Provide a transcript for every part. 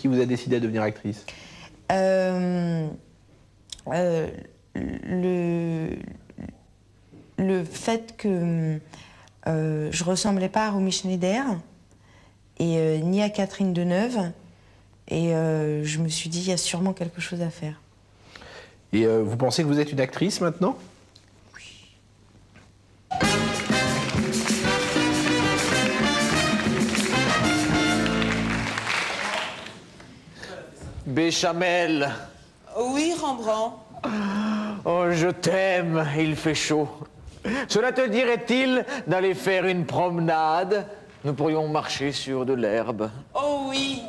Qui vous a décidé à devenir actrice Euh, euh, le, le fait que euh, je ressemblais pas à Romy Schneider et euh, ni à Catherine Deneuve. Et je me suis dit, il y a sûrement quelque chose à faire. Et vous pensez que vous êtes une actrice maintenant? Béchamel. Oui, Rembrandt. Oh, je t'aime, il fait chaud. Cela te dirait-il d'aller faire une promenade? Nous pourrions marcher sur de l'herbe. Oh oui.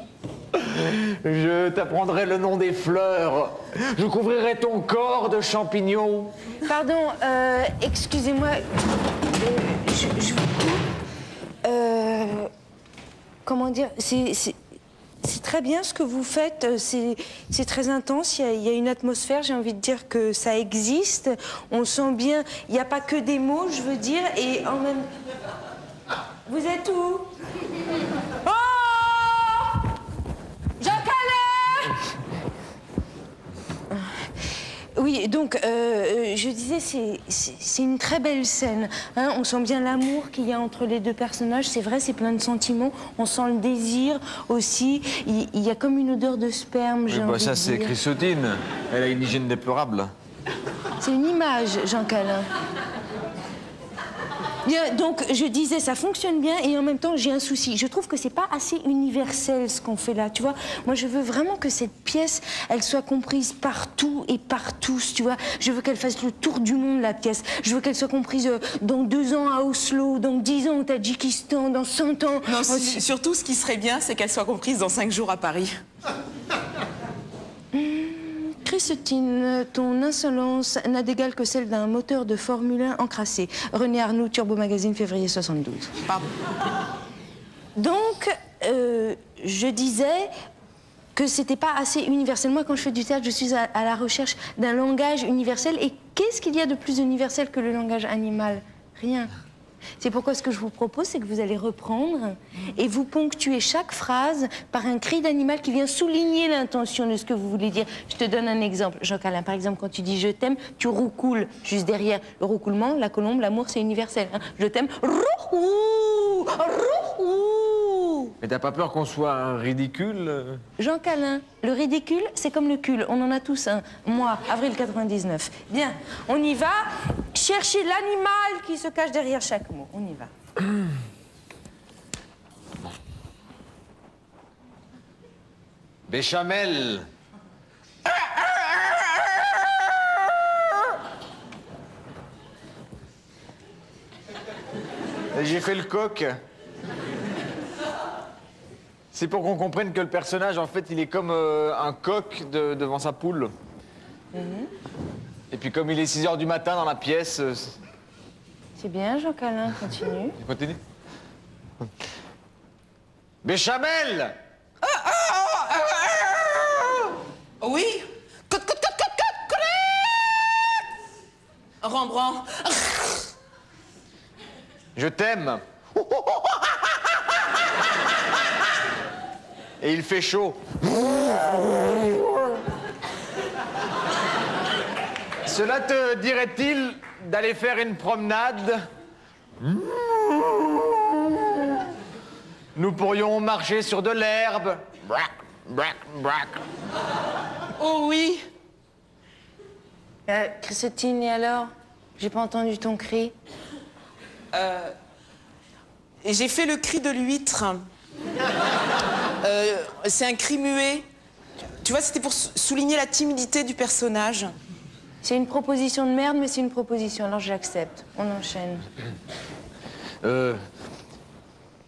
Je t'apprendrai le nom des fleurs. Je couvrirai ton corps de champignons. Pardon, euh, excusez-moi. euh, je, je vous coupe. Euh, comment dire? C'est c'est- très bien ce que vous faites. euh, C'est très intense. Il y, a, une atmosphère. J'ai envie de dire que ça existe. On sent bien. Il n'y a pas que des mots, je veux dire. Et en même. Vous êtes où Oh Jean Calais Oui, donc euh, euh, je disais, c'est- c'est c'est une très belle scène. hein. On sent bien l'amour qu'il y a entre les deux personnages. C'est vrai, c'est plein de sentiments. On sent le désir aussi. Il, il y a comme une odeur de sperme. j'ai envie de dire. Chrysotine. Elle a une hygiène déplorable. C'est une image, Jean Calin. Bien, donc je disais, ça fonctionne bien et en même temps j'ai un souci. Je trouve que c'est pas assez universel ce qu'on fait là, tu vois. Moi je veux vraiment que cette pièce, elle soit comprise partout et par tous, tu vois. Je veux qu'elle fasse le tour du monde la pièce. Je veux qu'elle soit comprise euh, dans deux ans à Oslo, dans dix ans au Tadjikistan, dans 100 ans. Non, surtout, ce qui serait bien, c'est qu'elle soit comprise dans cinq jours à Paris. Christine, ton insolence n'a d'égal que celle d'un moteur de Formule 1 encrassé. René Arnoux, Turbo Magazine, février 72. Pardon. Donc, euh, je disais que c'était pas assez universel. Moi, quand je fais du théâtre, je suis à, à la recherche d'un langage universel. Et qu'est-ce qu'il y a de plus universel que le langage animal? Rien. C'est pourquoi ce que je vous propose, c'est que vous allez reprendre et vous ponctuez chaque phrase par un cri d'animal qui vient souligner l'intention de ce que vous voulez dire. Je te donne un exemple. Jean Calin, par exemple, quand tu dis je t'aime, tu roucoules juste derrière. Le roucoulement, la colombe, l'amour, c'est universel. hein. Je t'aime. Roucou Mais t'as pas peur qu'on soit ridicule euh Jean Calin, le ridicule, c'est comme le cul. On en a tous un. Moi, avril 99. Bien, on y va. Cherchez l'animal qui se cache derrière chaque mot. On y va. Béchamel. J'ai fait le coq. C'est pour qu'on comprenne que le personnage, en fait, il est comme euh, un coq de- devant sa poule. Et puis comme il est 6 heures du matin dans la pièce, euh, c'est- bien, Jean Calin, continue. continue. Béchamel Oui. Cote, cote, cote, cote, cote, collé Rembrandt. Je t'aime. Et il fait chaud. Cela te dirait-il d'aller faire une promenade? Nous pourrions marcher sur de l'herbe. Brac, brac, brac. Oh oui. Euh, Christine, et alors? J'ai pas entendu ton cri. Et J'ai fait le cri de l'huître. Euh, c'est un cri muet. Tu vois, c'était pour sou- souligner la timidité du personnage. C'est une proposition de merde, mais c'est une proposition, alors j'accepte. On enchaîne. Euh,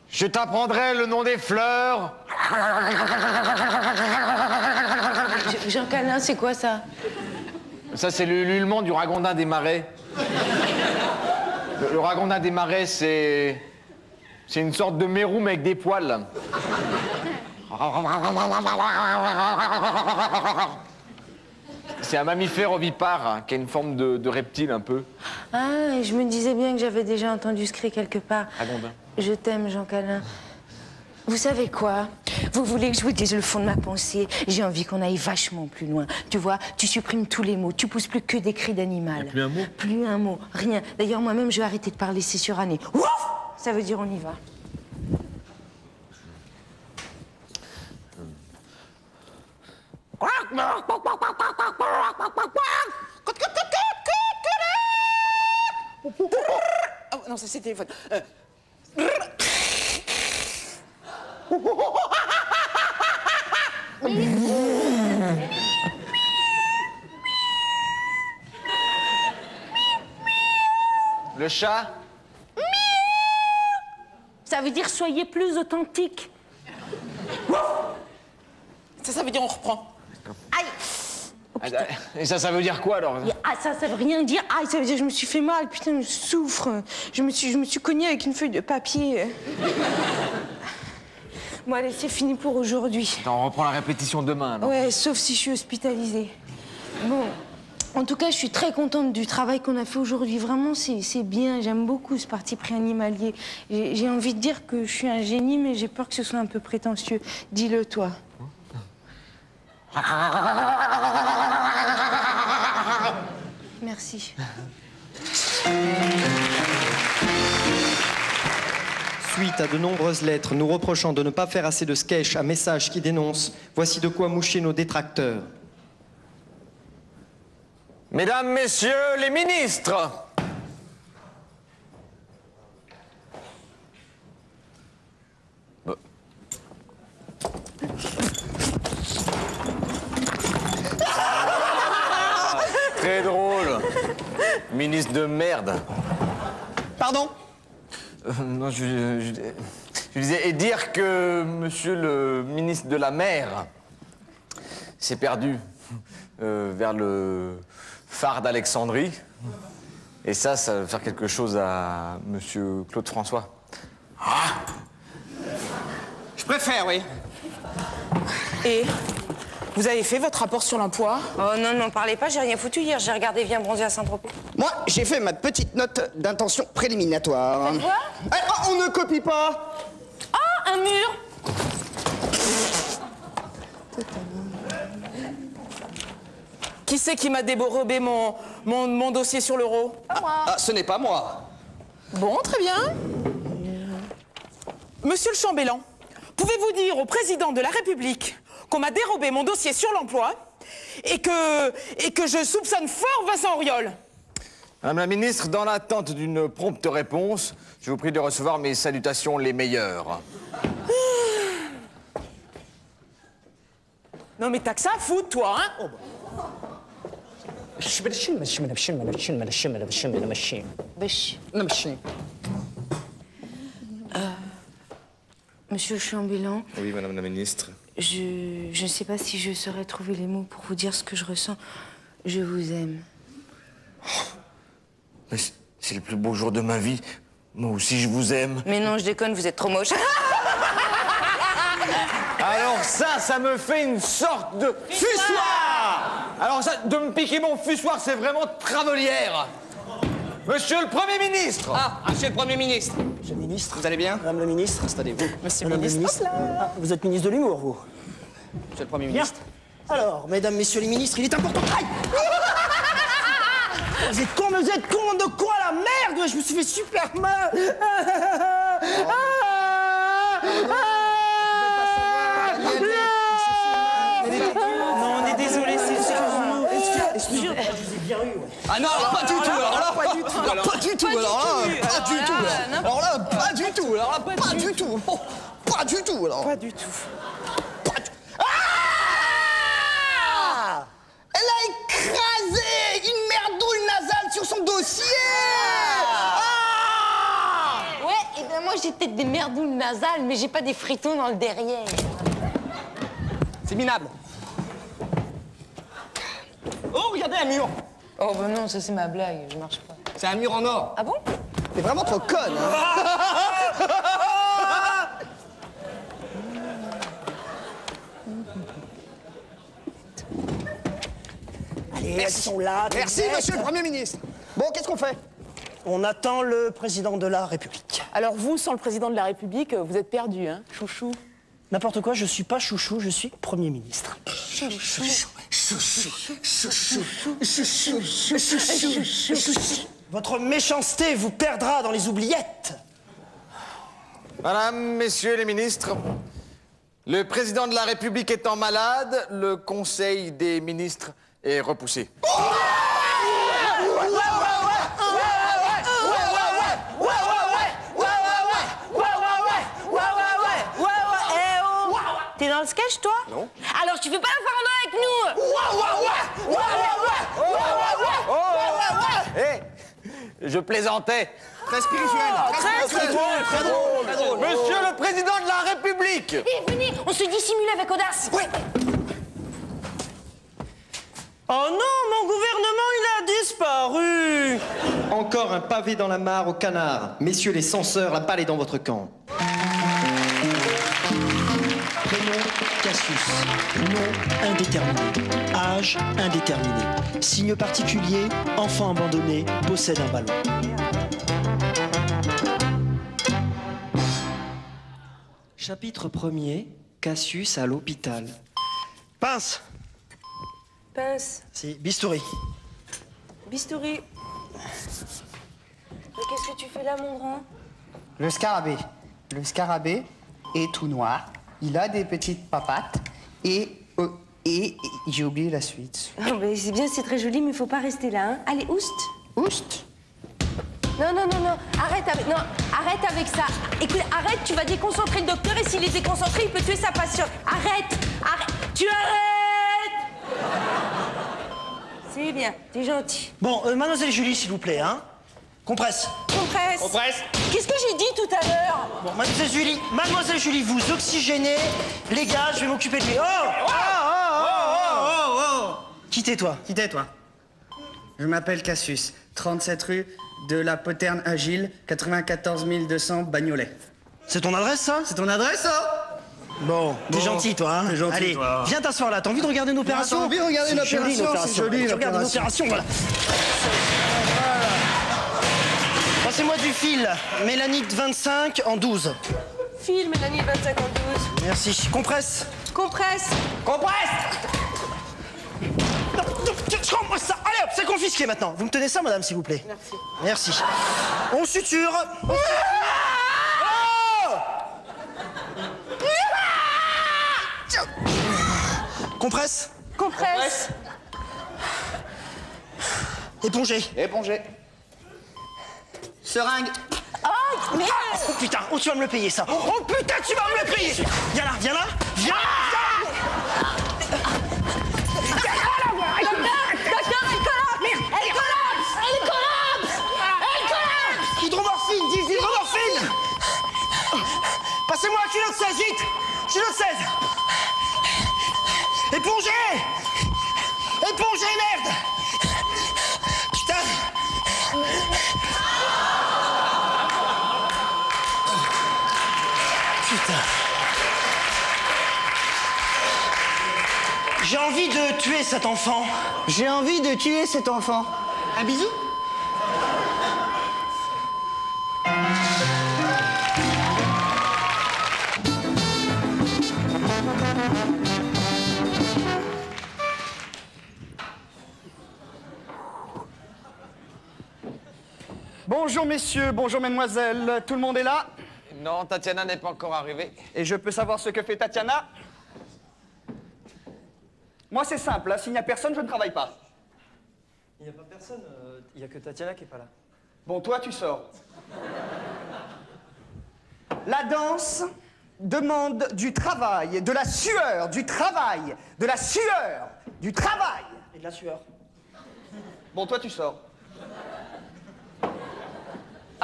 je t'apprendrai le nom des fleurs. Je- Jean Calin, c'est quoi ça? Ça, c'est l'ululement du ragondin des marais. Le, le ragondin des marais, c'est. C'est une sorte de méroum avec des poils. C'est un mammifère ovipare hein, qui a une forme de, de reptile un peu. Ah, et je me disais bien que j'avais déjà entendu ce cri quelque part. Ragondin. Je t'aime, Jean Calin. Vous savez quoi? Vous voulez que je vous dise le fond de ma pensée? J'ai envie qu'on aille vachement plus loin. Tu vois, tu supprimes tous les mots, tu pousses plus que des cris d'animal. plus un mot? Plus un mot, rien. D'ailleurs, moi-même, je vais arrêter de parler, c'est surannée. Ouf Ça veut dire on y va. Non, ça c'est le téléphone. Euh, Le chat Ça veut dire soyez plus authentique. ça, ça veut dire on reprend. Aïe Ah, Et ça, ça veut dire quoi alors Ah, ça, ça veut rien dire. Ah, ça veut dire que je me suis fait mal. Putain, je souffre. Je me suis, je me suis cognée avec une feuille de papier. Bon, allez, c'est fini pour aujourd'hui. On reprend la répétition demain. alors. Ouais, sauf si je suis hospitalisée. Bon, en tout cas, je suis très contente du travail qu'on a fait aujourd'hui. Vraiment, c'est bien. J'aime beaucoup ce parti pris animalier. J'ai j'ai envie de dire que je suis un génie, mais j'ai peur que ce soit un peu prétentieux. Dis-le, toi. Merci. Suite à de nombreuses lettres nous reprochant de ne pas faire assez de sketchs à messages qui dénoncent, voici de quoi moucher nos détracteurs. Mesdames, Messieurs les ministres Très drôle. Ministre de merde. Pardon? Euh, non, je, je- je disais, et dire que monsieur le ministre de la mer s'est perdu euh, vers le phare d'Alexandrie. Et ça, ça va faire quelque chose à monsieur Claude François. Je préfère, oui. Et? Vous avez fait votre rapport sur l'emploi Oh non, n'en parlez pas, j'ai rien foutu hier. J'ai regardé Viens bronzer à Saint-Tropez. Moi, j'ai fait ma petite note d'intention préliminatoire. Voir. Eh, oh, on ne copie pas Ah, un mur Qui c'est qui m'a dérobé mon, mon, mon dossier sur l'euro Ah, ce n'est pas moi. Bon, très bien. Monsieur le chambellan, pouvez-vous dire au président de la République qu'on m'a dérobé mon dossier sur l'emploi et que, et que je soupçonne fort Vincent Auriol Madame la ministre, dans l'attente d'une prompte réponse, je vous prie de recevoir mes salutations les meilleures. Non mais t'as que ça à foutre, toi, hein? Bêche. Monsieur le chambellan, Oui, madame la ministre. Je je ne sais pas si je saurais trouver les mots pour vous dire ce que je ressens. Je vous aime. Mais c'est- c'est le plus beau jour de ma vie. Moi aussi, je vous aime. Mais non, je déconne, vous êtes trop moche. Alors ça, ça me fait une sorte de fussoir Alors ça, de me piquer mon fussoir, c'est vraiment travelière Monsieur le Premier ministre Ah, monsieur le Premier ministre. Monsieur le ministre, Vous allez bien Madame le ministre, Installez-vous. Monsieur le ministre, ministre. Ah, vous êtes ministre de l'humour, vous Monsieur le Premier Bien. ministre. Alors, mesdames, messieurs les ministres, il est important. Aïe Vous êtes con, mais vous êtes con de quoi la merde Je me suis fait super mal Ah, Non, on est désolé, c'est Excusez-moi, je vous ai bien eu. Ah non, pas du tout, pas du tout, alors pas du tout, alors là, pas du tout, alors. alors là, pas du tout, alors là, pas du tout, Oh, pas du tout, alors. Pas du tout. Pas du- Ah Elle a écrasé une merdouille nasale sur son dossier Ah Ouais, et ben moi j'ai peut-être des merdoules nasales, mais j'ai pas des fritons dans le derrière. C'est minable. Oh, regardez un mur Oh bah non, ça c'est ma blague, je marche pas. C'est un mur en or. Ah bon? T'es vraiment trop conne, hein Allez, elles sont là. Merci, bêtes. monsieur le Premier ministre. Bon, qu'est-ce qu'on fait? On attend le président de la République. Alors vous, sans le président de la République, vous êtes perdu, hein, chouchou N'importe quoi, je suis pas chouchou, je suis Premier ministre. Votre méchanceté vous perdra dans les oubliettes. Madame, messieurs les ministres, le président de la République étant malade, le conseil des ministres est repoussé. T'es dans le sketch, toi Non. Alors tu veux pas le faire avec nous Eh Je plaisantais. Très spirituel. Très spirituel. Très drôle. Très drôle. Monsieur le président de la République Eh, venez, on se dissimule avec audace. Oh non, mon gouvernement, il a disparu. Encore un pavé dans la mare au canard. Messieurs les censeurs, la balle est dans votre camp. Prénom Cassius. Nom indéterminé. Âge indéterminé. Signe particulier, enfant abandonné, possède un ballon. Chapitre 1er. Cassius à l'hôpital. Pince. Pince, Si, bistouri. bistouri. Mais qu'est-ce que tu fais là, mon grand? Le scarabée. Le scarabée est tout noir. Il a des petites papates et. euh, et, et j'ai oublié la suite. Mais C'est bien, c'est très joli, mais il faut pas rester là. Hein. Allez, oust. Oust? Non, non, non, non. Arrête avec, non, arrête avec ça. Écoute, arrête, tu vas déconcentrer le docteur et s'il est déconcentré, il peut tuer sa patiente. Arrête, arrête. Tu arrêtes C'est bien, t'es gentil. Bon, euh, mademoiselle Julie, s'il vous plaît, hein. Compresse. Compresse. Compresse. Qu'est-ce que j'ai dit tout à l'heure? Bon, mademoiselle Julie, mademoiselle Julie, vous oxygénez. Les gars, je vais m'occuper de lui. Oh Oh, oh, oh, oh, oh Quittez-toi. Quittez-toi. Je m'appelle Cassius, 37 rue de la Poterne Agile, 94 200 Bagnolet. C'est ton adresse, ça? C'est ton adresse, ça Bon, t'es gentil, toi, hein gentil, Allez, toi. viens t'asseoir là. T'as envie de regarder une opération t'as envie de regarder une opération, c'est joli, Je regarde une l'opération. opération, voilà. Passez-moi du fil. Mélanite 25 en 12. File, Mélanie, 25 en 12. Merci. Compresse. Compresse. Non, non, je compresse ça. Allez hop, c'est confisqué maintenant. Vous me tenez ça, madame, s'il vous plaît Merci. Merci. On suture. Oh Compresse. Compresse. Épongé. Épongé. Seringue. Oh, merde. Oh putain, oh tu vas me le payer ça. Oh putain, tu vas me le payer. Viens là, viens là, viens. Docteur, elle collapse. Elle collapse. Elle collapse. Elle collapse. Hydromorphine, 10 hydromorphine. Passez-moi un kilo de 16, vite. De 16. Merde. Putain. Putain. J'ai envie de tuer cet enfant. J'ai envie de tuer cet enfant. Un bisou? Messieurs, bonjour mesdemoiselles, tout le monde est là? Non, Tatiana n'est pas encore arrivée. Et je peux savoir ce que fait Tatiana? Moi c'est simple, hein, s'il n'y a personne, je ne travaille pas. Il n'y a pas personne, il n'y a que Tatiana qui est pas là. Bon, toi tu sors. La danse demande du travail, de la sueur, du travail, de la sueur, du travail. Et de la sueur. Bon, toi tu sors.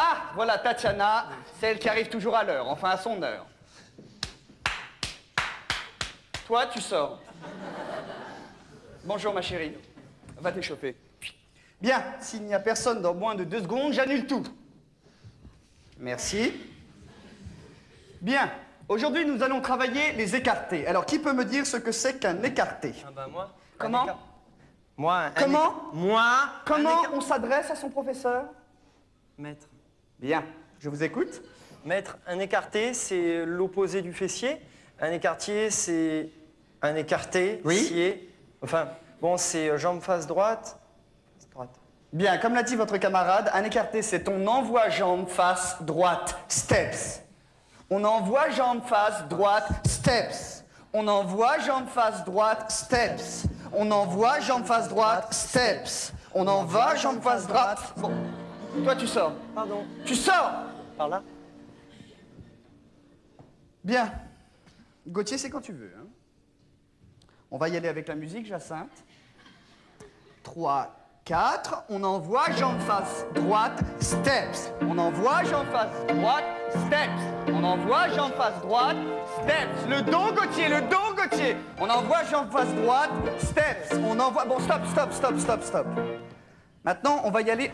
Ah, voilà Tatiana, celle qui arrive toujours à l'heure, enfin à son heure. Toi, tu sors. Bonjour ma chérie. Va t'échauffer. Bien, s'il n'y a personne dans moins de deux secondes, j'annule tout. Merci. Bien, aujourd'hui nous allons travailler les écartés. Alors qui peut me dire ce que c'est qu'un écarté? Ah bah moi. Comment? Moi, un Comment? Moi. Comment on s'adresse à son professeur? Maître. Bien, je vous écoute. Maître, un écarté, c'est l'opposé du fessier. Un écartier, c'est un écarté, Oui. scié. Enfin, bon, c'est jambe face droite. Droite. Bien, comme l'a dit votre camarade, un écarté, c'est on envoie jambe face droite, steps. On envoie jambe face droite, steps. On envoie jambe face droite, steps. On envoie jambe face droite, steps. On envoie jambe face droite. Bon, toi tu sors. Pardon. Tu sors Par là Bien. Gauthier, c'est quand tu veux. hein. On va y aller avec la musique, Jacinthe. 3, 4. On envoie jambe face droite, steps. On envoie jambe face droite, steps. On envoie jambe face droite, steps. Le dos, Gauthier, le dos, Gauthier. On envoie jambe face droite, steps. On envoie... Bon, stop, stop, stop, stop, stop. Maintenant, on va y aller...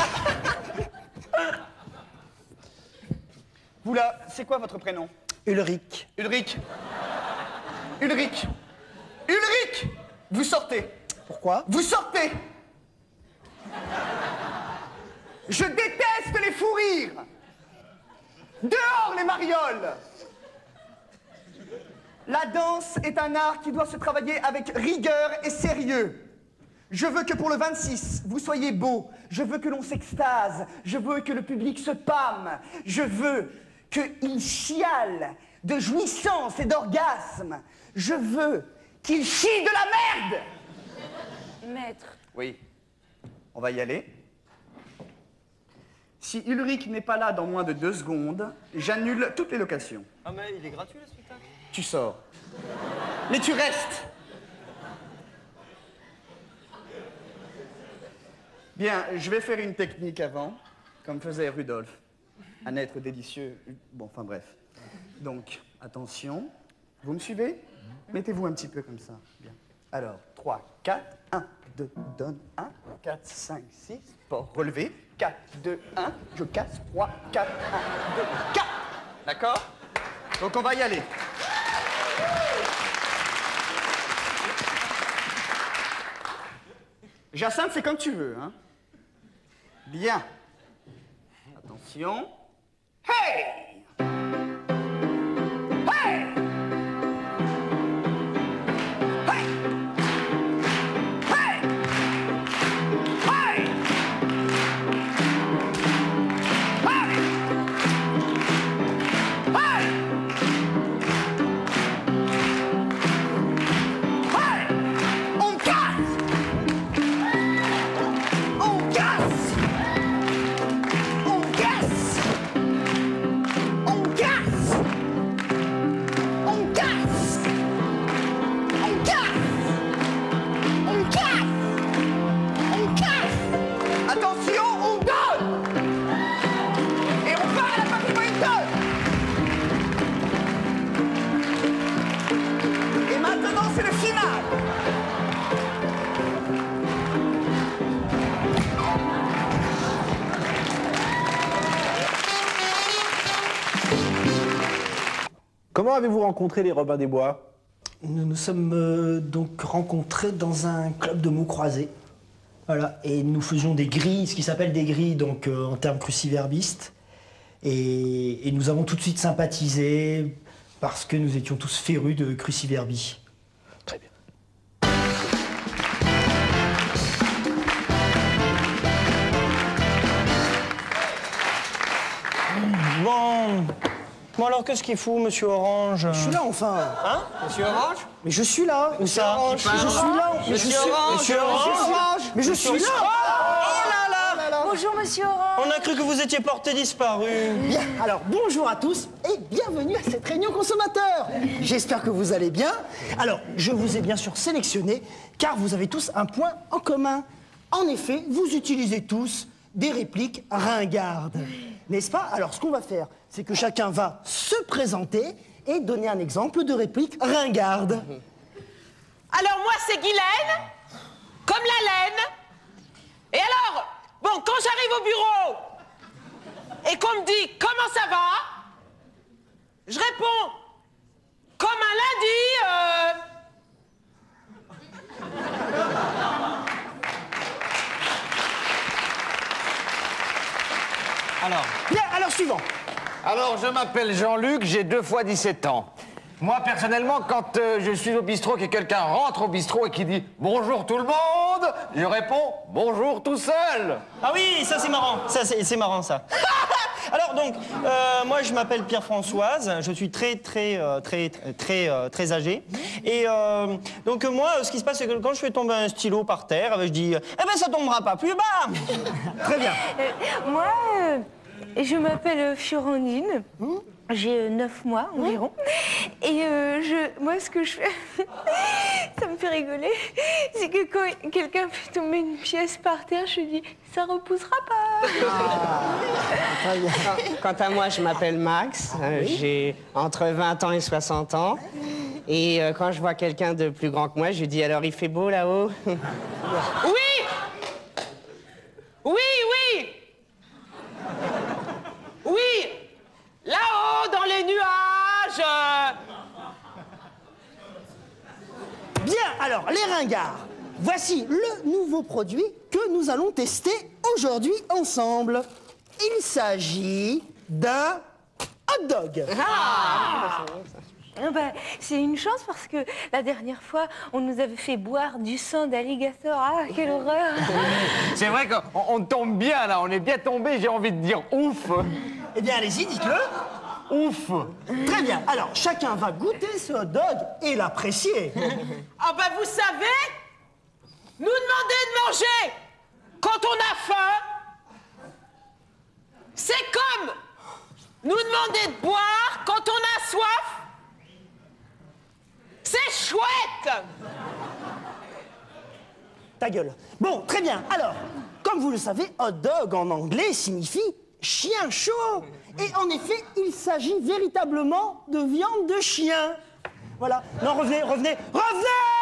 Vous là, c'est quoi votre prénom? Ulrich. Ulrich. Ulrich. Ulrich Vous sortez. Pourquoi? Vous sortez. Je déteste les fous rires. Dehors les marioles. La danse est un art qui doit se travailler avec rigueur et sérieux. Je veux que pour le 26, vous soyez beau. Je veux que l'on s'extase. Je veux que le public se pâme. Je veux qu'il chiale de jouissance et d'orgasme. Je veux qu'il chie de la merde. Maître. Oui. On va y aller. Si Ulrich n'est pas là dans moins de deux secondes, j'annule toutes les locations. Ah, mais il est gratuit le spectacle? Tu sors. Mais tu restes. Bien, je vais faire une technique avant, comme faisait Rudolf. Un être délicieux. Bon, enfin bref. Donc, attention. Vous me suivez? Mettez-vous un petit peu comme ça. Alors, 3, 4, 1, 2, donne 1, 4, 5, 6, port, relevé, 4, 2, 1, je casse, 3, 4, 1, 2, 4. D'accord? Donc on va y aller. Jacinthe, c'est comme tu veux, hein Bien. Attention. Rencontré les Robins des Bois Nous nous sommes euh, donc rencontrés dans un club de mots croisés. Voilà, et nous faisions des grilles, ce qui s'appelle des grilles donc euh, en termes cruciverbistes. Et, et nous avons tout de suite sympathisé parce que nous étions tous férus de cruciverbie. Très bien. Bon, bon alors qu'est-ce qu'il fout, Monsieur Orange Je suis là enfin. Hein Monsieur Orange Mais je suis là. Où ça Je suis là. Je suis- Monsieur Orange. Mais je suis là. Oh là là. Bonjour, monsieur Orange. On a cru que vous étiez porté disparu. Bien, alors bonjour à tous et bienvenue à cette réunion consommateur. J'espère que vous allez bien. Alors, je vous ai bien sûr sélectionné car vous avez tous un point en commun. En effet, vous utilisez tous des répliques ringardes. N'est-ce pas? Alors, ce qu'on va faire, c'est que chacun va se présenter et donner un exemple de réplique ringarde. Alors moi c'est Guylaine, comme la laine. Et alors, bon, quand j'arrive au bureau et qu'on me dit comment ça va, je réponds comme un lundi. euh, Alors, Bien, alors suivant. Alors je m'appelle Jean-Luc, j'ai deux fois 17 ans. Moi, personnellement, quand euh, je suis au bistrot, que quelqu'un rentre au bistrot et qui dit bonjour tout le monde, je réponds bonjour tout seul. Ah oui, ça c'est marrant, ça c'est marrant ça. Alors donc, euh, moi je m'appelle Pierre-Françoise, je suis très très euh, très très très, euh, très âgé. Et euh, donc moi, ce qui se passe, c'est que quand je fais tomber un stylo par terre, je dis, eh ben ça tombera pas plus bas. Très bien. Euh, moi, euh, je m'appelle Fiorandine. J'ai euh, 9 mois environ. Et euh, je, moi, ce que je fais, ça me fait rigoler, c'est que quand quelqu'un fait tomber une pièce par terre, je dis ça repoussera pas. Quant à moi, je m'appelle Max. euh, J'ai entre 20 ans et 60 ans. Et euh, quand je vois quelqu'un de plus grand que moi, je lui dis alors il fait beau là-haut Oui Oui, oui Oui Là-haut, dans les nuages Bien, alors, les ringards. Voici le nouveau produit que nous allons tester aujourd'hui ensemble. Il s'agit d'un hot dog. Ah, bah, c'est une chance parce que la dernière fois, on nous avait fait boire du sang d'alligator. Ah, quelle horreur C'est vrai qu'on on tombe bien là, on est bien tombé, j'ai envie de dire ouf. Eh bien, allez-y, dites-le. Ouf Très bien. Alors, chacun va goûter ce hot dog et l'apprécier. Ah bah vous savez, nous demander de manger quand on a faim, c'est comme nous demander de boire quand on a soif. C'est chouette Ta gueule. Bon, très bien. Alors, comme vous le savez, hot dog en anglais signifie chien chaud. Et en effet, il s'agit véritablement de viande de chien. Voilà. Non, revenez, revenez, revenez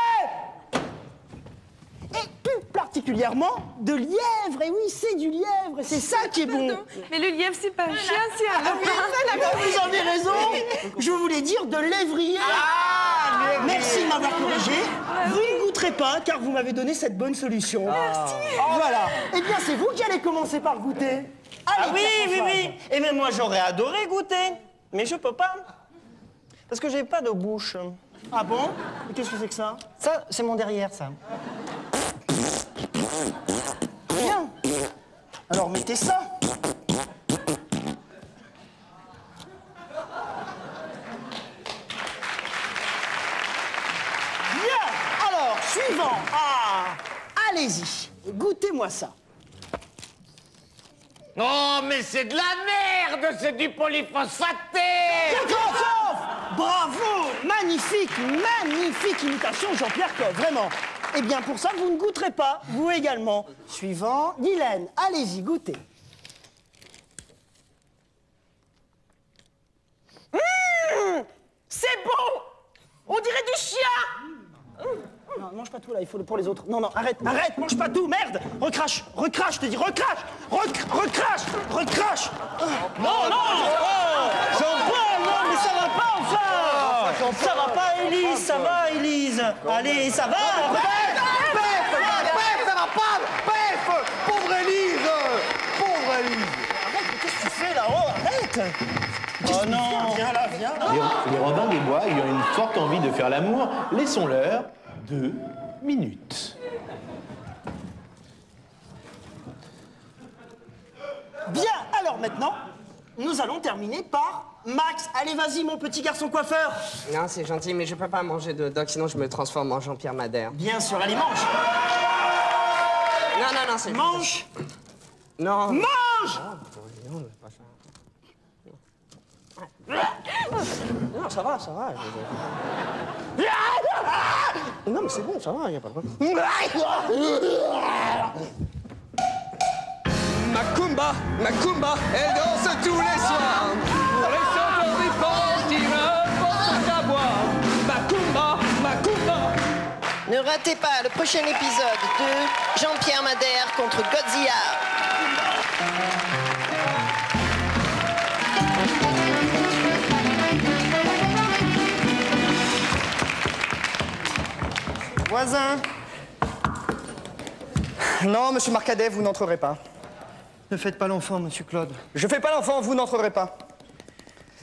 Et plus particulièrement de lièvre. Et oui, c'est du lièvre. C'est ça qui est bon. Mais le lièvre, c'est pas un chien, c'est un Ah oui, vous avez raison. Je voulais dire de lévrier. Merci de m'avoir corrigé. Vous ne goûterez pas car vous m'avez donné cette bonne solution. Merci. Voilà. Eh bien, c'est vous qui allez commencer par goûter. Ah oui, oui, oui. Et même moi j'aurais adoré goûter, mais je peux pas. Parce que j'ai pas de bouche. Ah bon? Qu'est-ce que c'est que ça? Ça, c'est mon derrière, ça. Bien. Alors mettez ça. Bien. Alors, suivant. Ah, allez-y. Goûtez-moi ça. Oh mais c'est de la merde, c'est du polyphosphaté Bravo Magnifique, magnifique imitation Jean-Pierre Coff, vraiment. Eh bien, pour ça, vous ne goûterez pas, vous également. Suivant, Guylaine, allez-y, goûtez. Mmh, C'est bon On dirait du chien Non, mange pas tout là, il faut le pour les autres. Non, non, arrête, arrête, mange pas tout, merde Recrache, recrache, je te dis, recrache Rec- Recrache, recrache Non, non mais ça va pas, enfin Ça va pas, Élise, ça va, Élise Allez, ça va Pef, ça va pas Pef Pauvre Élise Pauvre Élise Arrête, mais qu'est-ce que tu fais là Oh, arrête. Oh non. Viens là, viens là. Les, les Robins des Bois ayant une forte envie de faire l'amour, laissons-leur deux minutes. Bien, alors maintenant, nous allons terminer par Max. Allez, vas-y, mon petit garçon coiffeur. Non, c'est gentil, mais je peux pas manger de dog, sinon je me transforme en Jean-Pierre Madère. Bien sûr, allez, mange. Non, non, non, c'est... Mange. Non. Mange Non, ça va, ça va. Non, mais c'est bon, ça va, y a pas de problème. Macumba, Macumba, elle danse tous les soirs. Ne ratez pas le prochain épisode de Jean-Pierre Madère contre Godzilla. Voisin Non, monsieur Marcadet, vous n'entrerez pas. Ne faites pas l'enfant, monsieur Claude. Je fais pas l'enfant, vous n'entrerez pas.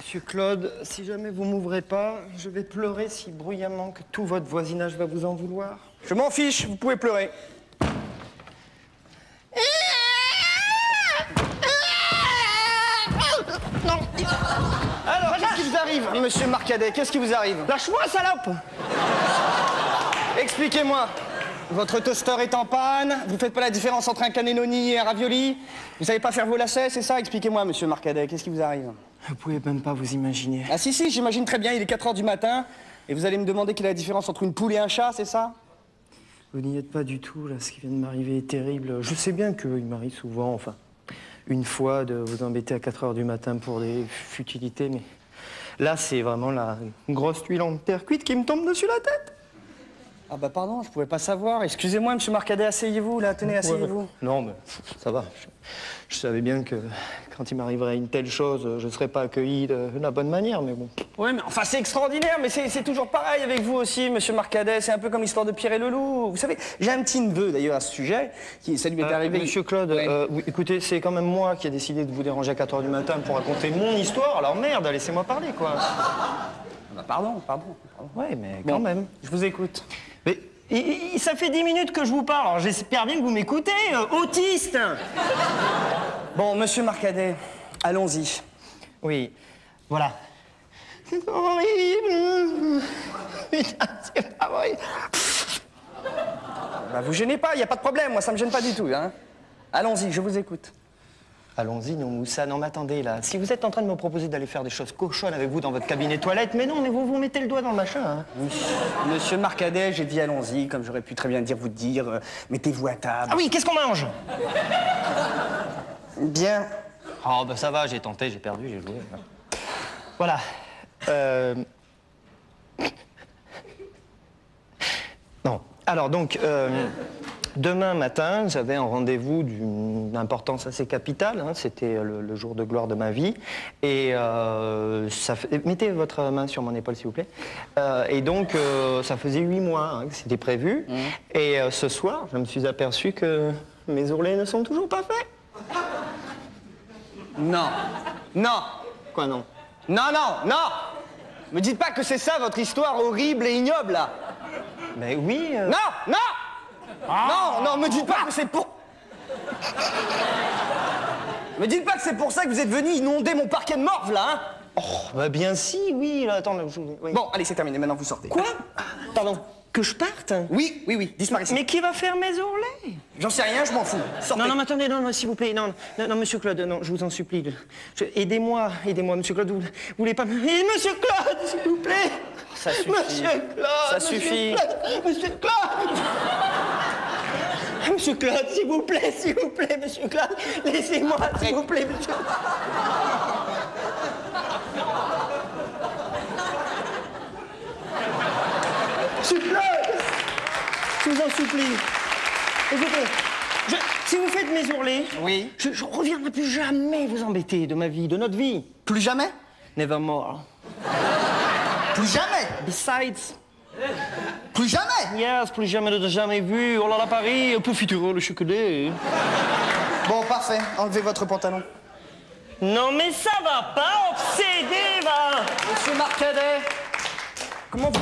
Monsieur Claude, si jamais vous m'ouvrez pas, je vais pleurer si bruyamment que tout votre voisinage va vous en vouloir. Je m'en fiche, vous pouvez pleurer. Non. Alors, qu'est-ce qui vous arrive, monsieur Marcadet? Qu'est-ce qui vous arrive? Lâche-moi, salope! Expliquez-moi. Votre toaster est en panne, vous faites pas la différence entre un cannelloni et un ravioli, vous savez pas faire vos lacets, c'est ça? Expliquez-moi, monsieur Marcadet, qu'est-ce qui vous arrive? Vous pouvez même pas vous imaginer. Ah si, si, j'imagine très bien, il est 4 heures du matin, et vous allez me demander quelle est la différence entre une poule et un chat, c'est ça? Vous n'y êtes pas du tout, là, ce qui vient de m'arriver est terrible. Je sais bien qu'il m'arrive souvent, enfin, une fois, de vous embêter à 4 heures du matin pour des futilités, mais là, c'est vraiment la grosse tuile en terre cuite qui me tombe dessus la tête. Ah bah pardon, je pouvais pas savoir. Excusez-moi, monsieur Marcadet, asseyez-vous, là, tenez, asseyez-vous. Non, mais ça va. Je, je savais bien que quand il m'arriverait une telle chose, je ne serais pas accueilli de la bonne manière, mais bon. Oui, mais enfin, c'est extraordinaire, mais c'est toujours pareil avec vous aussi, monsieur Marcadet. C'est un peu comme l'histoire de Pierre et le loup. Vous savez, j'ai un petit neveu, d'ailleurs, à ce sujet, qui, ça lui est Euh, arrivé... Monsieur Claude, Ouais. euh, oui, écoutez, c'est quand même moi qui ai décidé de vous déranger à 4h du matin pour raconter mon histoire, alors merde, laissez-moi parler, quoi. Ah bah, pardon, pardon. pardon. Ouais, mais Bon, quand même. Je vous écoute. Mais ça fait 10 minutes que je vous parle, alors j'espère bien que vous m'écoutez, euh, autiste Bon, monsieur Marcadet, allons-y. Oui, voilà. C'est horrible Putain, c'est pas vrai Bah, vous gênez pas, il a pas de problème, moi ça me gêne pas du tout. Hein. Allons-y, je vous écoute. Allons-y, non, Moussa, non, mais attendez, là. Si vous êtes en train de me proposer d'aller faire des choses cochonnes avec vous dans votre cabinet toilette, mais non, mais vous vous mettez le doigt dans le machin, hein. Monsieur Marcadet, j'ai dit allons-y, comme j'aurais pu très bien dire vous dire, euh, mettez-vous à table. Ah oui, qu'est-ce qu'on mange? Bien. Oh, bah ça va, j'ai tenté, j'ai perdu, j'ai joué. Voilà. Euh... Non. Alors, donc, euh, demain matin, j'avais un rendez-vous d'une importance assez capitale. hein, C'était le, le jour de gloire de ma vie. Et euh, ça fait- Mettez votre main sur mon épaule, s'il vous plaît. Euh, et donc, euh, ça faisait huit mois hein, que c'était prévu. Et euh, ce soir, je me suis aperçu que mes ourlets ne sont toujours pas faits. Non. Non. Quoi, non? Non, non, non Me dites pas que c'est ça votre histoire horrible et ignoble, là Mais oui. euh, Non Non Non, non, me dites pas que c'est pour... Me dites pas que c'est pour ça que vous êtes venu inonder mon parquet de morve, là, hein Oh, bah bien si, oui. Là, attends, là, je- oui. Bon, allez, c'est terminé, maintenant vous sortez. Quoi? Pardon Que je parte? Oui, oui, oui, disparaissez. Mais qui va faire mes ourlets J'en sais rien, je m'en fous. Sortez. Non, non, mais attendez, non, non, s'il vous plaît, non, non, non, monsieur Claude, non, je vous en supplie. Aidez-moi, aidez-moi, monsieur Claude, vous, vous voulez pas me... Eh, monsieur Claude, s'il vous plaît Ça suffit. Monsieur Claude Ça monsieur suffit. Claude, Monsieur Claude Monsieur Claude, s'il vous plaît, s'il vous plaît, monsieur Claude, laissez-moi, s'il vous plaît, monsieur... Monsieur Claude Je vous en supplie. Écoutez, je- si vous faites mes ourlets, Oui. je, je reviendrai plus jamais vous embêter de ma vie, de notre vie. Plus jamais? Nevermore. Plus jamais? Besides, Plus jamais yes, plus jamais de jamais vu. Oh là là, Paris, profiteront le chocolat. Bon, parfait. Enlevez votre pantalon. Non mais ça va pas, obsédé, va Monsieur Marcadet Comment vous...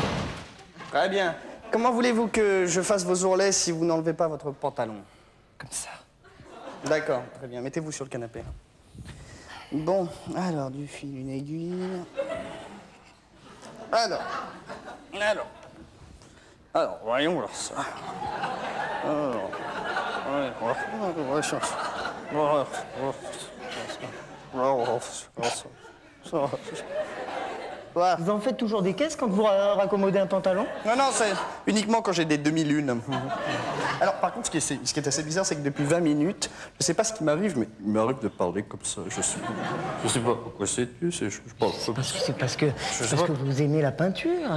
Très bien. Comment voulez-vous que je fasse vos ourlets si vous n'enlevez pas votre pantalon? Comme ça. D'accord, très bien. Mettez-vous sur le canapé. Bon, alors, du fil, une aiguille. Alors, alors. Alors, voyons voir ça. Alors. Vous en faites toujours des caisses quand vous ra- raccommodez un pantalon? Non, non, c'est uniquement quand j'ai des demi-lunes. Alors, par contre, ce qui est, ce qui est assez bizarre, c'est que depuis 20 minutes, je sais pas ce qui m'arrive, mais il m'arrive de parler comme ça. Je sais, je sais pas pourquoi c'est je, je Parce que c'est parce que, c'est parce que vous aimez la peinture.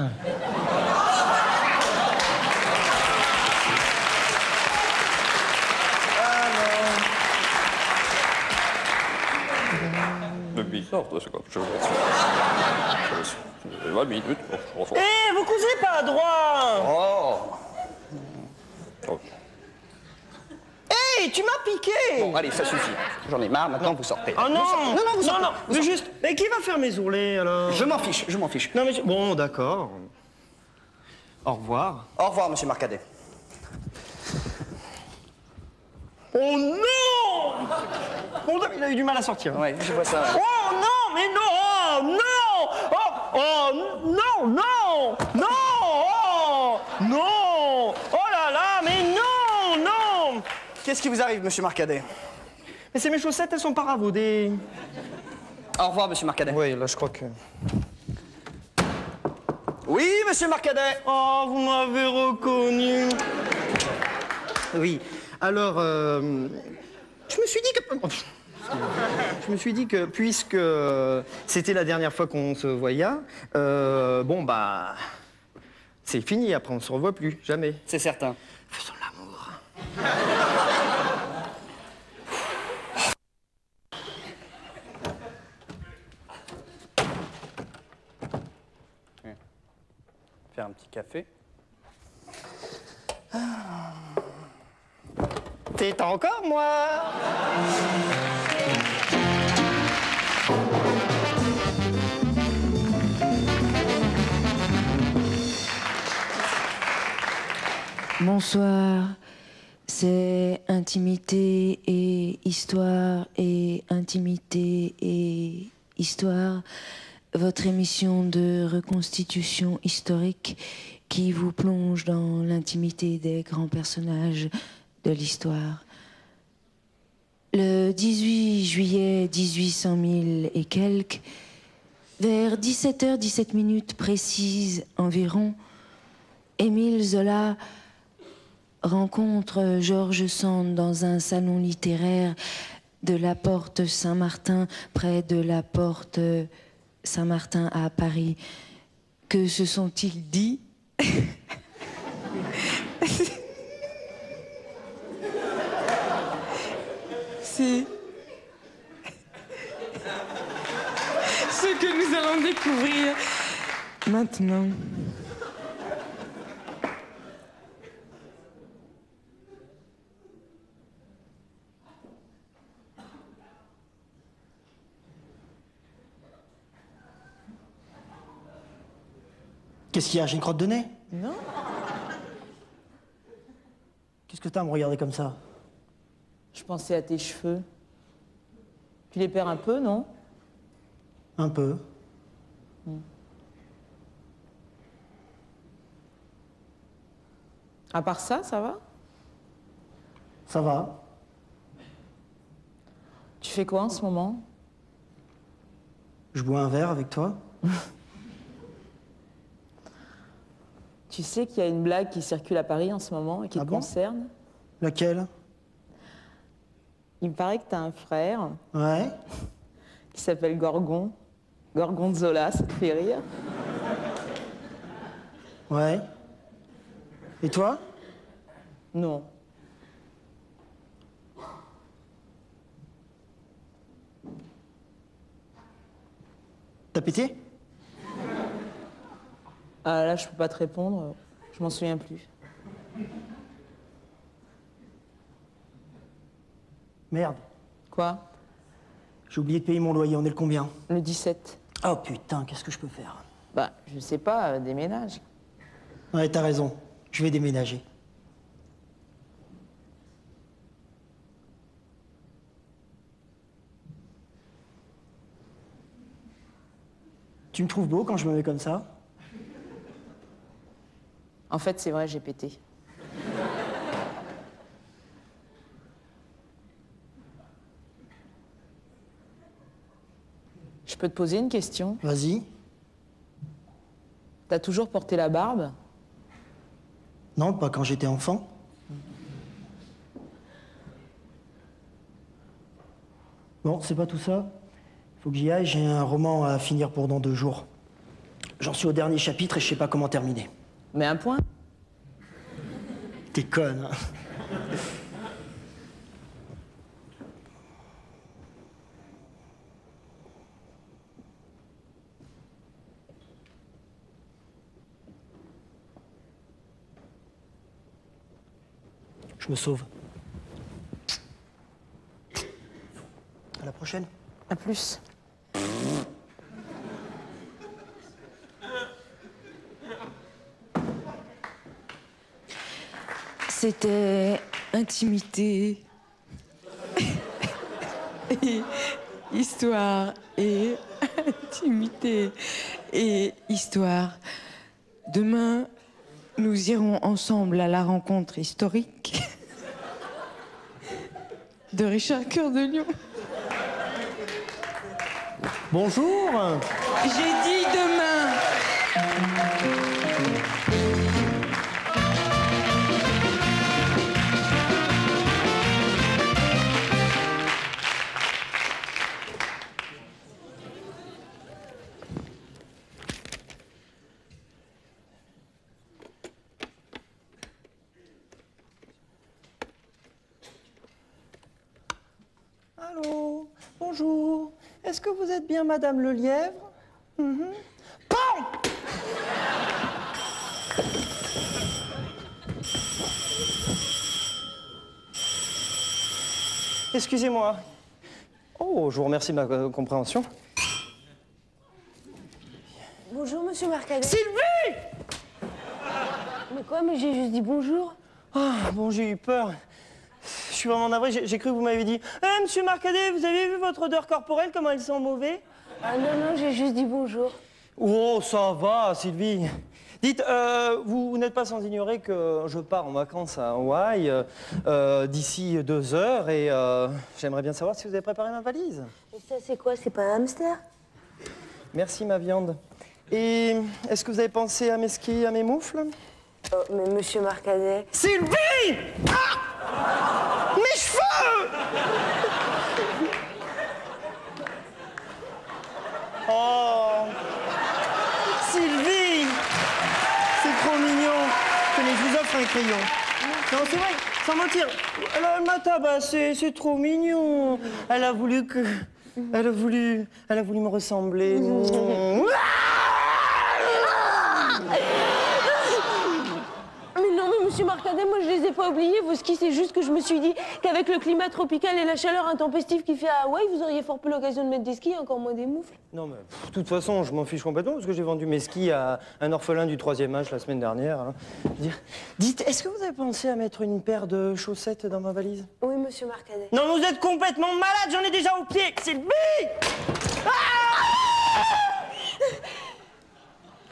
C'est bizarre, c'est comme je je- 20 minutes. Eh, vous cousez pas à droit Oh oh. Hey Tu m'as piqué Bon, allez, ça suffit. J'en ai marre, maintenant vous sortez. Oh non Vous sortez. Non, non, vous Non, sortez. non, Vous mais sortez. juste... Mais qui va faire mes ourlets, alors Je m'en fiche, je m'en fiche. Non, mais... Bon, d'accord. Au revoir. Au revoir, monsieur Marcadet. Oh non Bon, il a eu du mal à sortir. Ouais, je vois ça. ouais. Oh non, mais non Oh non Oh, oh non, non Non Oh non Oh là là, mais non Non Qu'est-ce qui vous arrive, monsieur Marcadet? Mais c'est mes chaussettes, elles sont paravaudées. Au revoir, monsieur Marcadet. Oui, là, je crois que... Oui, monsieur Marcadet Oh, vous m'avez reconnu. Oui. Alors, euh, je me suis dit que. oh. Je me suis dit que puisque c'était la dernière fois qu'on se voyait, euh, bon bah, c'est fini. Après, on se revoit plus, jamais. C'est certain. Faisons l'amour. Faire un petit café. T'es encore moi Bonsoir. C'est intimité et histoire et intimité et histoire. Votre émission de reconstitution historique qui vous plonge dans l'intimité des grands personnages l'histoire. Le 18 juillet 1800 000 et quelques, vers 17h17 minutes précises environ, Émile Zola rencontre Georges Sand dans un salon littéraire de la porte Saint-Martin, près de la porte Saint-Martin à Paris. Que se sont-ils dit C'est ce que nous allons découvrir maintenant. Qu'est-ce qu'il y a J'ai une crotte de nez? Non Qu'est-ce que t'as à me regarder comme ça? Je pensais à tes cheveux. Tu les perds un peu, non? Un peu. À part ça, ça va? Ça va. Tu fais quoi en ce moment? Je bois un verre avec toi. Tu sais qu'il y a une blague qui circule à Paris en ce moment et qui Ah te bon? concerne? Laquelle? Il me paraît que tu as un frère Ouais. qui s'appelle Gorgon. Gorgonzola, ça te fait rire Ouais. Et toi Non. T'as pété Ah là, je peux pas te répondre. Je m'en souviens plus. Merde. Quoi? J'ai oublié de payer mon loyer. On est le combien? Le 17. Oh putain, qu'est-ce que je peux faire? Bah, je sais pas, euh, déménage. Ouais, t'as raison. Je vais déménager. Tu me trouves beau quand je me mets comme ça? En fait, c'est vrai, j'ai pété. Je peux te poser une question Vas-y. T'as toujours porté la barbe? Non, pas quand j'étais enfant. Bon, c'est pas tout ça. Faut que j'y aille, j'ai un roman à finir pour dans deux jours. J'en suis au dernier chapitre et je sais pas comment terminer. Mais un point? T'es conne, hein Je me sauve. prochaine. À plus. C'était intimité et histoire et intimité et histoire. Demain, nous irons ensemble à la rencontre historique de Richard Cœur de Lion. Bonjour. J'ai dit bien Madame Le Lièvre Mhm. Excusez-moi. Oh, je vous remercie de ma euh, compréhension. Bonjour, monsieur Marcadet. Sylvie Mais quoi Mais j'ai juste dit bonjour. Ah, bon, j'ai eu peur. Suis vraiment navré, j'ai cru que vous m'avez dit Eh, monsieur Marcadet, vous avez vu votre odeur corporelle, comment elle sent mauvais? Ah non, non, j'ai juste dit bonjour. Oh, ça va, Sylvie. Dites, euh, vous, vous n'êtes pas sans ignorer que je pars en vacances à Hawaï euh, euh, d'ici deux heures et euh, j'aimerais bien savoir si vous avez préparé ma valise. Et ça, c'est quoi? C'est pas un hamster? Merci, ma viande. Et est-ce que vous avez pensé à mes skis, à mes moufles? Oh, mais monsieur Marcadet. Sylvie Ah Mes cheveux Oh Sylvie C'est trop mignon Tenez, je vous offre un crayon. Non, c'est vrai, sans mentir. Elle, elle m'a tabassé, c'est trop mignon. Elle a voulu que... Elle a voulu... Elle a voulu me ressembler. Mais non, moi je les ai pas oubliés. Vos skis, c'est juste que je me suis dit qu'avec le climat tropical et la chaleur intempestive qu'il fait à Hawaï, vous auriez fort peu l'occasion de mettre des skis, encore moins des moufles. Non, mais de toute façon, je m'en fiche complètement parce que j'ai vendu mes skis à un orphelin du troisième âge la semaine dernière. hein. Dites, est-ce que vous avez pensé à mettre une paire de chaussettes dans ma valise? Oui, monsieur Marcadet. Non, vous êtes complètement malade, j'en ai déjà au pied Sylvie Ah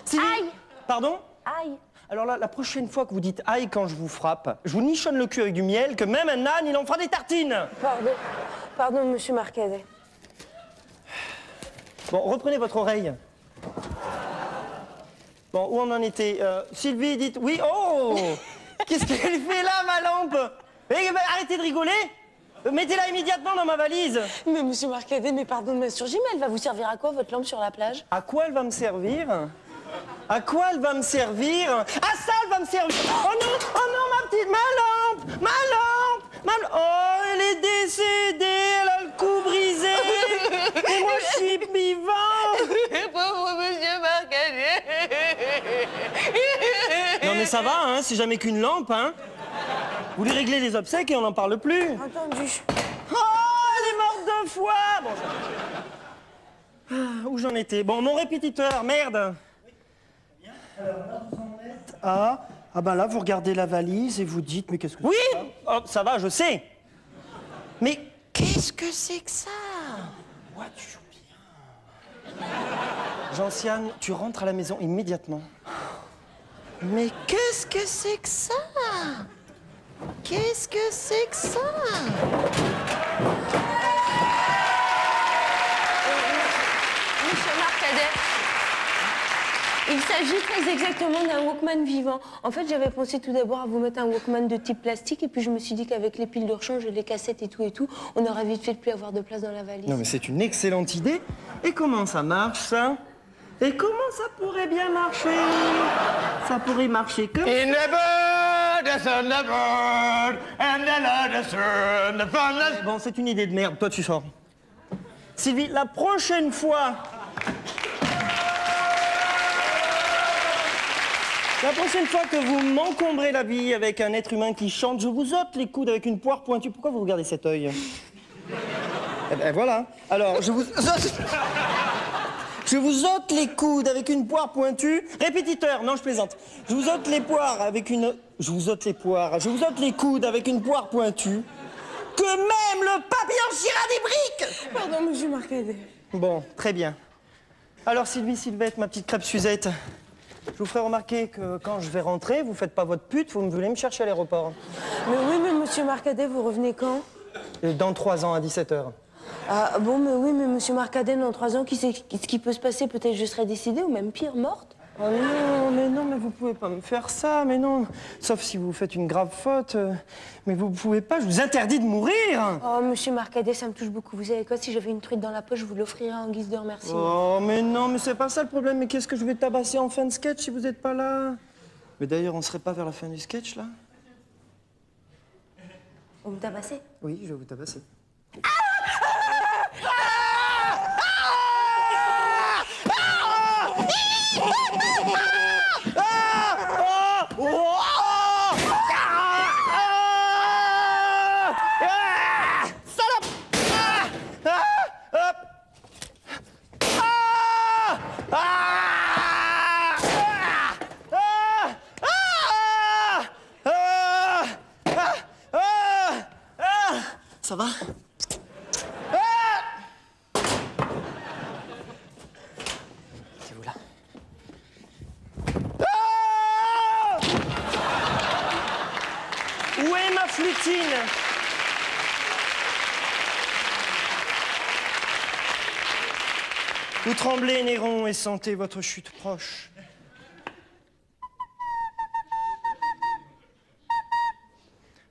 Sylvie Aïe Pardon? Aïe Alors là, la prochaine fois que vous dites aïe quand je vous frappe, je vous nichonne le cul avec du miel, que même un âne, il en fera des tartines Pardon. Pardon, monsieur Marcadet. Bon, reprenez votre oreille. Bon, où on en était Euh, Sylvie, dites oui. Oh Qu'est-ce qu'elle fait là, ma lampe Eh, ben, Arrêtez de rigoler Euh, Mettez-la immédiatement dans ma valise. Mais monsieur Marcadet, mais pardon de m'insurger, mais elle va vous servir à quoi, votre lampe sur la plage? À quoi elle va me servir? À quoi elle va me servir À ça, elle va me servir. Oh non Oh non, ma petite... Ma lampe Ma lampe ma... Oh, elle est décédée Elle a le cou brisé. Et moi, je suis vivant Pauvre monsieur Marcadet Non mais ça va, hein, c'est jamais qu'une lampe, hein. Vous lui réglez les obsèques et on n'en parle plus. Entendu. Oh, elle est morte deux fois. Bon, Ah, Où j'en étais? Bon, mon répétiteur, merde Ah, ah ben là, vous regardez la valise et vous dites, mais qu'est-ce que Oui c'est ça Oh, ça va, je sais. Mais qu'est-ce que c'est que ça Ouais, tu joues bien. Jean-Siane, tu rentres à la maison immédiatement. Mais qu'est-ce que c'est que ça Qu'est-ce que c'est que ça Monsieur Marcadet, il s'agit très exactement d'un Walkman vivant. En fait, j'avais pensé tout d'abord à vous mettre un Walkman de type plastique, et puis je me suis dit qu'avec les piles de rechange, les cassettes et tout et tout, on aurait vite fait de plus avoir de place dans la valise. Non mais c'est une excellente idée. Et comment ça marche ça? Et comment ça pourrait bien marcher? Ça pourrait marcher comme... In the bird, the sun, the bird, and the Lord, the sun, the fun, the... Bon, c'est une idée de merde. Toi, tu sors. Sylvie, la prochaine fois... La prochaine fois que vous m'encombrez la vie avec un être humain qui chante, je vous ôte les coudes avec une poire pointue. Pourquoi vous regardez cet œil? Eh ben voilà. Alors, je vous... Je vous ôte les coudes avec une poire pointue. Répétiteur, non, je plaisante. Je vous ôte les poires avec une... Je vous ôte les poires. Je vous ôte les coudes avec une poire pointue. Que même le papillon chira des briques Pardon, monsieur Marcadet. Bon, très bien. Alors, Sylvie, Sylvette, ma petite crêpe Suzette, je vous ferai remarquer que quand je vais rentrer, vous faites pas votre pute, vous voulez me chercher à l'aéroport. Mais oui, mais monsieur Marcadet, vous revenez quand? Et Dans trois ans, à 17h. Ah bon, mais oui, mais monsieur Marcadet, dans trois ans, qui sait ce qui peut se passer? Peut-être je serai décédée ou même pire, morte? Oh non, mais non, mais vous pouvez pas me faire ça, mais non. Sauf si vous faites une grave faute. Mais vous pouvez pas, je vous interdis de mourir. Oh, monsieur Marcadet, ça me touche beaucoup. Vous savez quoi Si j'avais une truite dans la poche, je vous l'offrirais en guise de remerciement. Oh, mais non, mais c'est pas ça le problème. Mais qu'est-ce que je vais tabasser en fin de sketch si vous n'êtes pas là? Mais d'ailleurs, on serait pas vers la fin du sketch, là? Vous me tabassez? Oui, je vais vous tabasser. Ça va? C'est vous là? Où est ma flutine? Vous tremblez, Néron, et sentez votre chute proche?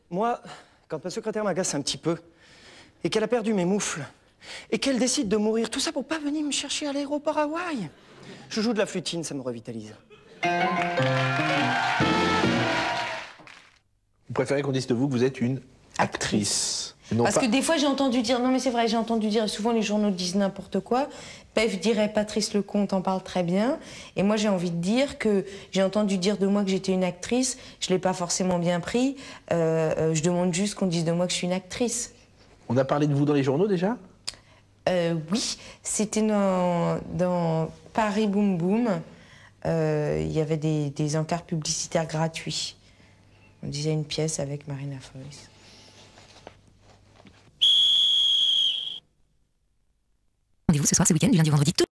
Moi, quand ma secrétaire m'agace un petit peu, et qu'elle a perdu mes moufles, et qu'elle décide de mourir, tout ça pour pas venir me chercher à l'aéroport Hawaï, je joue de la flutine, ça me revitalise. Vous préférez qu'on dise de vous que vous êtes une actrice Parce pas- que des fois, j'ai entendu dire, non mais c'est vrai, j'ai entendu dire, souvent les journaux disent n'importe quoi. Pef dirait Patrice Lecomte en parle très bien. Et moi, j'ai envie de dire que j'ai entendu dire de moi que j'étais une actrice. Je l'ai pas forcément bien pris. Euh, euh, je demande juste qu'on dise de moi que je suis une actrice. On a parlé de vous dans les journaux déjà? Euh, oui, c'était dans, dans Paris Boom Boom. Euh, Il y avait des, des encarts publicitaires gratuits. On disait une pièce avec Marina Foïs. Rendez-vous ce soir, ce week-end, du lundi au vendredi, tout